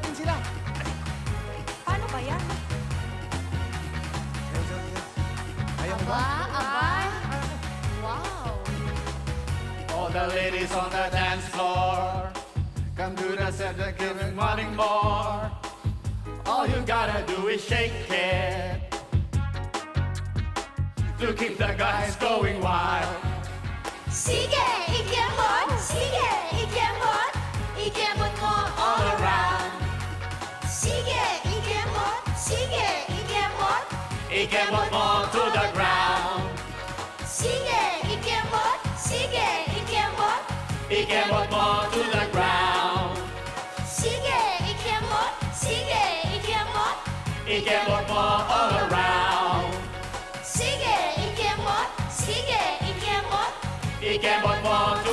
Halika, tulungan natin sila. Paano ba yan? Ayaw, mo ba? Aba, aba. Wow. All the ladies on the dance floor come to the center, giving wanting more. All you gotta do is shake it to keep the guys going wild. Sige, ikembot. Ikemot. Ikembot more to the ground. Sige, ikembot. Sige, ikembot. Ikembot more to the ground. Sige, ikembot. Sige, ikembot. Ikembot more all around. Sige, ikembot. Sige, ikembot. Ikembot more to